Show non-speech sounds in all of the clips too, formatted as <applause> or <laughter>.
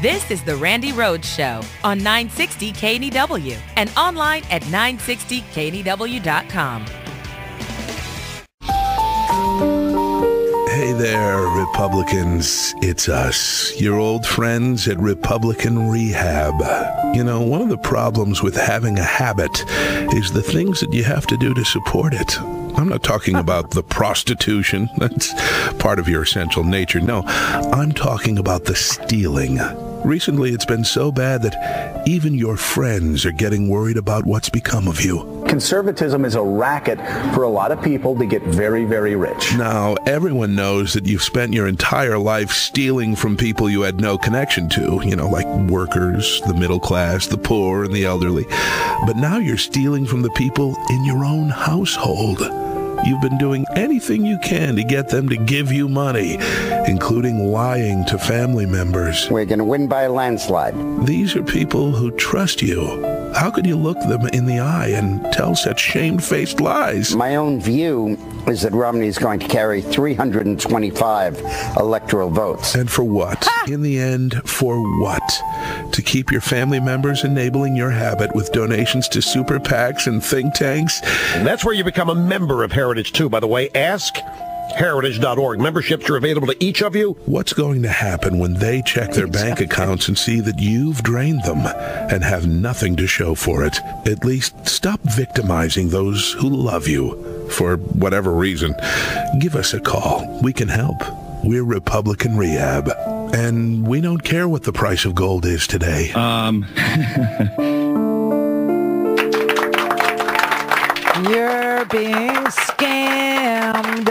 This is the Randi Rhodes Show on 960 KNEW and online at 960KNEW.com. Hey there, Republicans. It's us, your old friends at Republican Rehab. You know, one of the problems with having a habit is the things that you have to do to support it. I'm not talking <laughs> about the prostitution. That's part of your essential nature. No, I'm talking about the stealing. Recently, it's been so bad that even your friends are getting worried about what's become of you. Conservatism is a racket for a lot of people to get very, very rich. Now, everyone knows that you've spent your entire life stealing from people you had no connection to, you know, like workers, the middle class, the poor, and the elderly. But now you're stealing from the people in your own household. You've been doing anything you can to get them to give you money, including lying to family members. We're going to win by a landslide. These are people who trust you. How could you look them in the eye and tell such shamefaced lies? My own view is that Romney is going to carry 325 electoral votes. And for what? In the end, for what? To keep your family members enabling your habit with donations to super PACs and think tanks? And that's where you become a member of Heritage too, by the way. Ask heritage.org. Memberships are available to each of you. What's going to happen when they check their bank accounts and see that you've drained them and have nothing to show for it? At least stop victimizing those who love you for whatever reason. Give us a call. We can help. We're Republican Rehab. And we don't care what the price of gold is today. Um. <laughs> You're being scammed.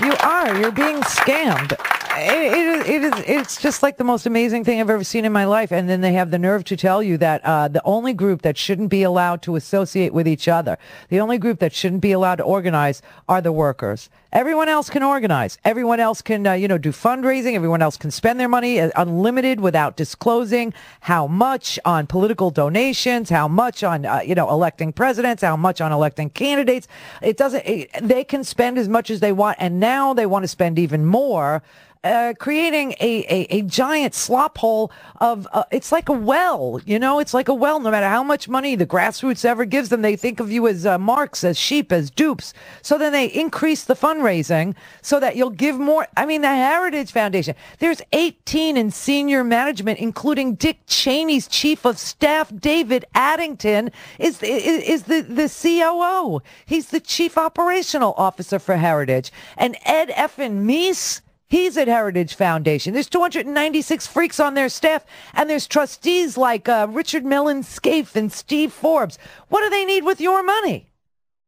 You are. You're being scammed. It, it, is. It's just like the most amazing thing I've ever seen in my life. And then they have the nerve to tell you that uh, the only group that shouldn't be allowed to associate with each other, the only group that shouldn't be allowed to organize, are the workers. Everyone else can organize. Everyone else can, uh, you know, do fundraising. Everyone else can spend their money uh, unlimited without disclosing how much on political donations, how much on, uh, you know, electing presidents, how much on electing candidates. It doesn't. It, they can spend as much as they want, and now they want to spend even more uh, creating a, a, a, giant slop hole of, uh, it's like a well, you know, it's like a well. No matter how much money the grassroots ever gives them, they think of you as uh, marks, as sheep, as dupes. So then they increase the fundraising so that you'll give more. I mean, the Heritage Foundation, there's 18 in senior management, including Dick Cheney's chief of staff, David Addington, is, is, is the, the COO. He's the chief operational officer for Heritage. And Ed Effin Meese, He's at Heritage Foundation. There's 296 freaks on their staff, and there's trustees like uh, Richard Mellon Scaife and Steve Forbes. What do they need with your money?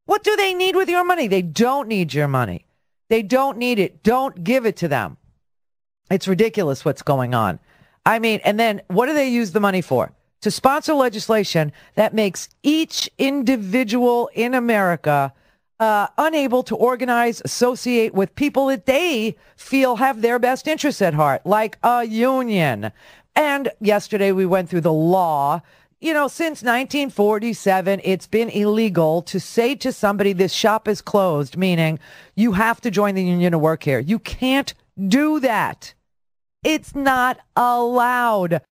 What do they need with your money? They don't need your money. They don't need it. Don't give it to them. It's ridiculous what's going on. I mean, and then what do they use the money for? To sponsor legislation that makes each individual in America uh, unable to organize, associate with people that they feel have their best interests at heart, like a union. And yesterday we went through the law. You know, since 1947, it's been illegal to say to somebody, this shop is closed, meaning you have to join the union to work here. You can't do that. It's not allowed.